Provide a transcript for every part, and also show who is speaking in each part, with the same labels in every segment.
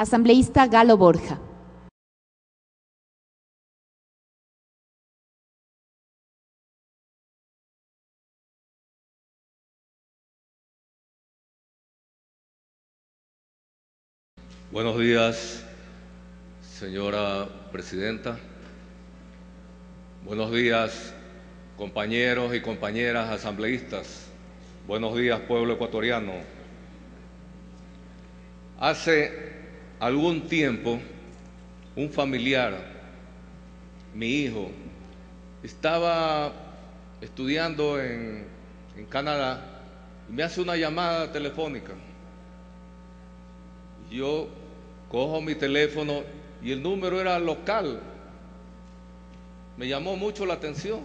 Speaker 1: Asambleísta Galo Borja.
Speaker 2: Buenos días, señora presidenta. Buenos días, compañeros y compañeras asambleístas. Buenos días, pueblo ecuatoriano. Hace algún tiempo, un familiar, mi hijo, estaba estudiando en, en Canadá y me hace una llamada telefónica. Yo cojo mi teléfono y el número era local. Me llamó mucho la atención.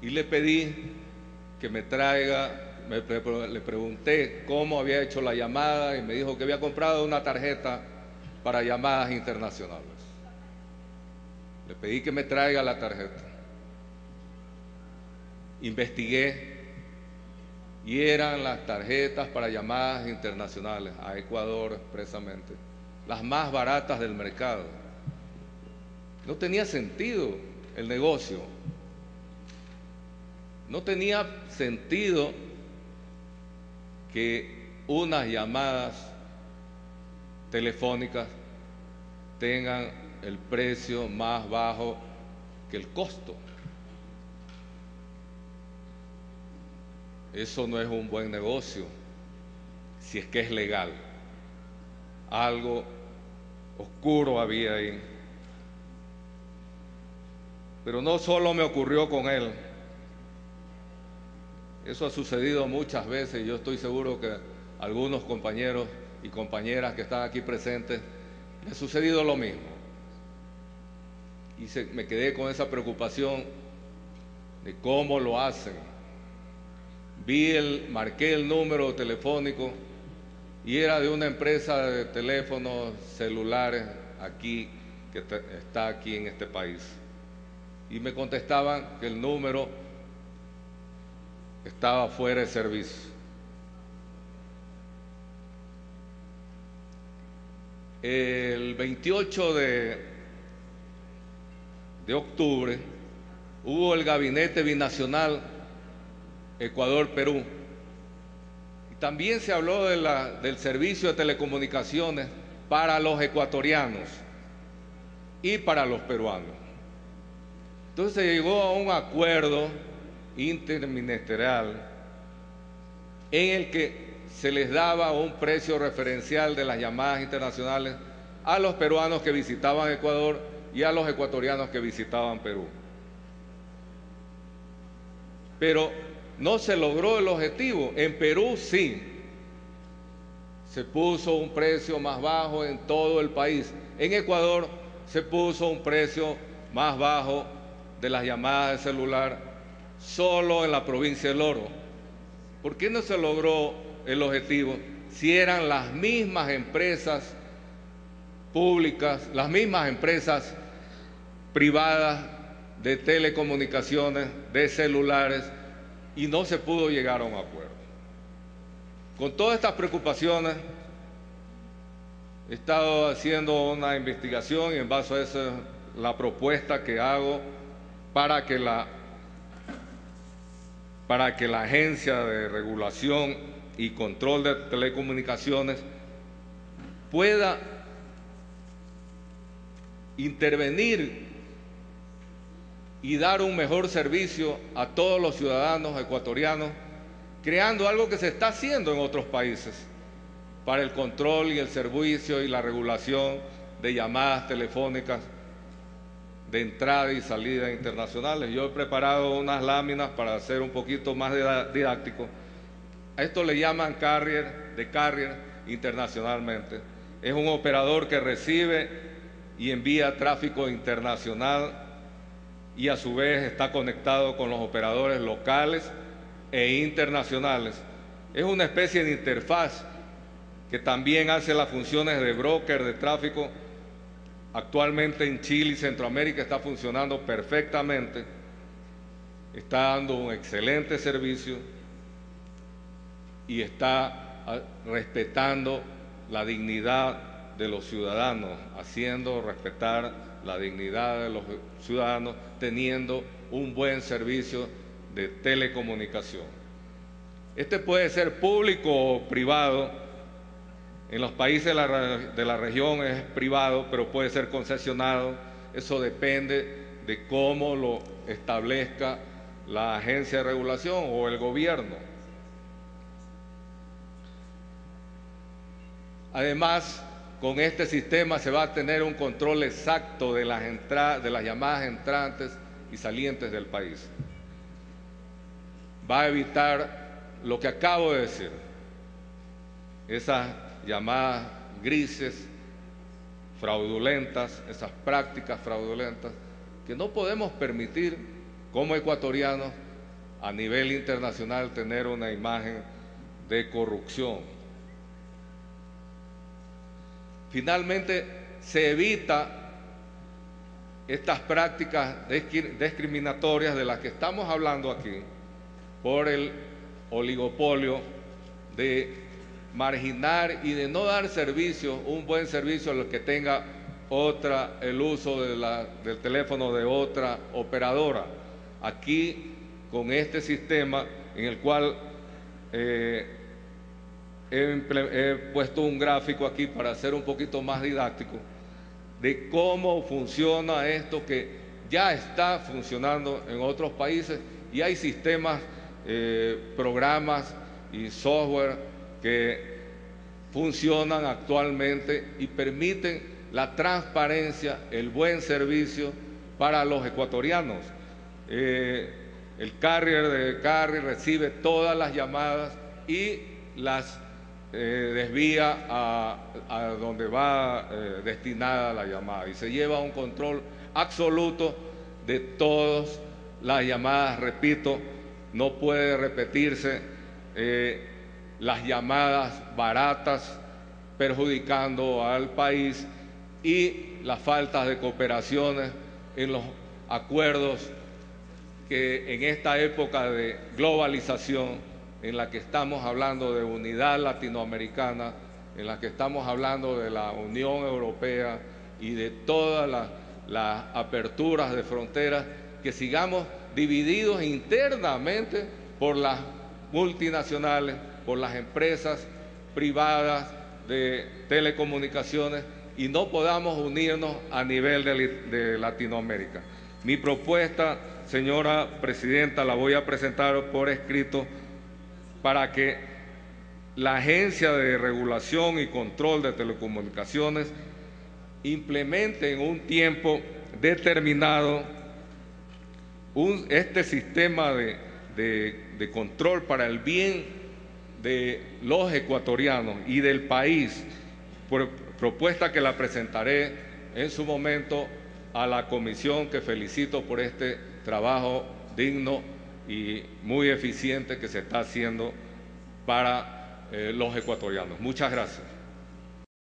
Speaker 2: Y le pedí que me traiga, le pregunté cómo había hecho la llamada y me dijo que había comprado una tarjeta para llamadas internacionales. Le pedí que me traiga la tarjeta. Investigué y eran las tarjetas para llamadas internacionales a Ecuador expresamente, las más baratas del mercado. No tenía sentido el negocio. No tenía sentido que unas llamadas telefónicas tengan el precio más bajo que el costo. Eso no es un buen negocio, si es que es legal. Algo oscuro había ahí. Pero no solo me ocurrió con él. Eso ha sucedido muchas veces y yo estoy seguro que algunos compañeros y compañeras que están aquí presentes me ha sucedido lo mismo. Y me quedé con esa preocupación de cómo lo hacen vi el, marqué el número telefónico y era de una empresa de teléfonos celulares aquí, que está aquí en este país. Y me contestaban que el número estaba fuera de servicio. El 28 de, de octubre hubo el gabinete binacional Ecuador-Perú. También se habló del servicio de telecomunicaciones para los ecuatorianos y para los peruanos. Entonces se llegó a un acuerdo interministerial en el que se les daba un precio referencial de las llamadas internacionales a los peruanos que visitaban Ecuador y a los ecuatorianos que visitaban Perú. Pero no se logró el objetivo. En Perú sí. Se puso un precio más bajo en todo el país. En Ecuador se puso un precio más bajo de las llamadas de celular solo en la provincia del Oro. ¿Por qué no se logró el objetivo si eran las mismas empresas públicas, las mismas empresas privadas de telecomunicaciones, de celulares, y no se pudo llegar a un acuerdo. Con todas estas preocupaciones, he estado haciendo una investigación y en base a esa la propuesta que hago para que la para que la Agencia de Regulación y Control de Telecomunicaciones pueda intervenir y dar un mejor servicio a todos los ciudadanos ecuatorianos, creando algo que se está haciendo en otros países para el control y el servicio y la regulación de llamadas telefónicas de entrada y salida internacionales. Yo he preparado unas láminas para hacer un poquito más didáctico. A esto le llaman carrier, de carrier internacionalmente. Es un operador que recibe y envía tráfico internacional y a su vez está conectado con los operadores locales e internacionales. Es una especie de interfaz que también hace las funciones de broker de tráfico. Actualmente en Chile y Centroamérica está funcionando perfectamente, está dando un excelente servicio y está ah, respetando la dignidad de los ciudadanos, haciendo respetar la dignidad de los ciudadanos, teniendo un buen servicio de telecomunicación. Este puede ser público o privado. En los países de la, región es privado, pero puede ser concesionado. Eso depende de cómo lo establezca la agencia de regulación o el gobierno. Además, con este sistema se va a tener un control exacto de las, de las llamadas entrantes y salientes del país. Va a evitar lo que acabo de decir, esas llamadas grises, fraudulentas, esas prácticas fraudulentas, que no podemos permitir como ecuatorianos a nivel internacional tener una imagen de corrupción. Finalmente, se evita estas prácticas discriminatorias de las que estamos hablando aquí por el oligopolio de marginar y de no dar servicio, un buen servicio a los que tenga otra, el uso del teléfono de otra operadora. Aquí, con este sistema en el cual eh, he, puesto un gráfico aquí para hacer un poquito más didáctico de cómo funciona esto que ya está funcionando en otros países y hay sistemas, eh, programas y software que funcionan actualmente y permiten la transparencia, el buen servicio para los ecuatorianos. Eh, el carrier de carrier recibe todas las llamadas y las eh, desvía a, donde va eh, destinada la llamada y se lleva un control absoluto de todas las llamadas. Repito, no puede repetirse las llamadas baratas perjudicando al país y las faltas de cooperaciones en los acuerdos que en esta época de globalización en la que estamos hablando de unidad latinoamericana, en la que estamos hablando de la Unión Europea y de todas las, aperturas de fronteras, que sigamos divididos internamente por las multinacionales, por las empresas privadas de telecomunicaciones y no podamos unirnos a nivel de, de Latinoamérica. Mi propuesta, señora Presidenta, la voy a presentar por escrito para que la Agencia de Regulación y Control de Telecomunicaciones implemente en un tiempo determinado este sistema de, control para el bien de los ecuatorianos y del país, propuesta que la presentaré en su momento a la comisión que felicito por este trabajo digno y muy eficiente que se está haciendo para eh, los ecuatorianos. Muchas gracias.